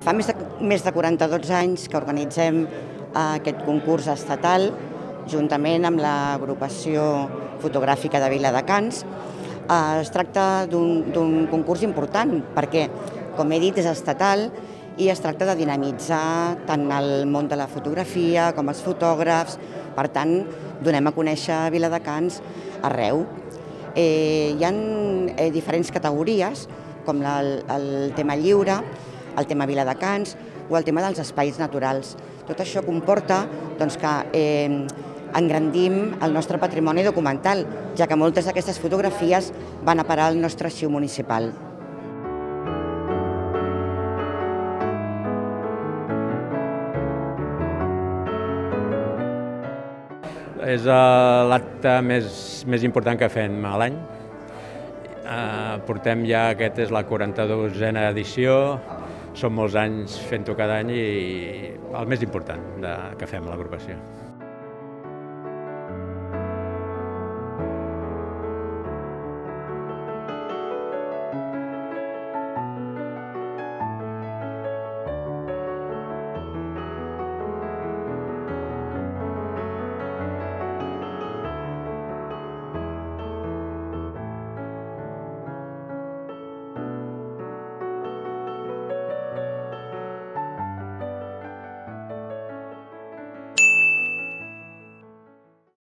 Fa més de, més de 42 anys que organitzem aquest concurs estatal juntament amb l'agrupació fotogràfica de Viladecans. Es tracta d'un concurs important perquè, com he dit, és estatal i es tracta de dinamitzar tant el món de la fotografia com els fotògrafs. Per tant, donem a conèixer Viladecans arreu. Eh, hi ha eh, diferents categories, com la, el tema lliure, el tema Viladecans o el tema dels espais naturals. Tot això comporta doncs, que eh, engrandim el nostre patrimoni documental, ja que moltes d'aquestes fotografies van a parar al nostre arxiu municipal. És eh, l'acte més, més important que fem a l'any. Eh, portem ja, aquest és la 42a edició, són molts anys fent-ho cada any i el més important de, que fem a l'agrupació.